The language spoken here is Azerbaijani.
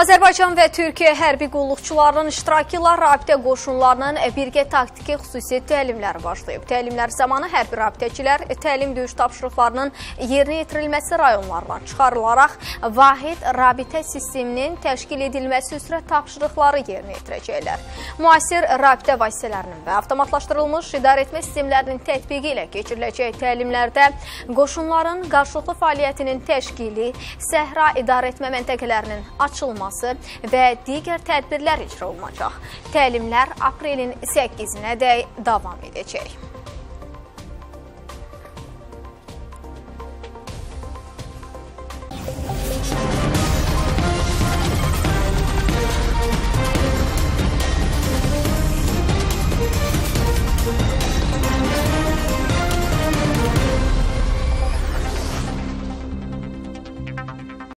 Azərbaycan və Türkiyə hərbi qulluqçularının iştirakı ilə rabitə qoşunlarının birgə taktiki xüsusi təlimləri başlayıb. Təlimlər zamanı hərbi rabitəçilər təlim döyüş tapşırıqlarının yerinə yetirilməsi rayonlarına çıxarılaraq vahid rabitə sisteminin təşkil edilməsi üzrə tapşırıqları yerinə yetirəcəklər. Müasir rabitə vasitələrinin və avtomatlaşdırılmış idarəetmə sistemlərinin tətbiqi ilə keçiriləcək təlimlərdə qoşunların qarşılıqlı fəaliyyətinin təşkili, səhra idarəetmə məntəqələrinin açılması, olması və digər tədbirlər icra olunacaq. Təlimlər aprelin 8-nə dək davam edəcək.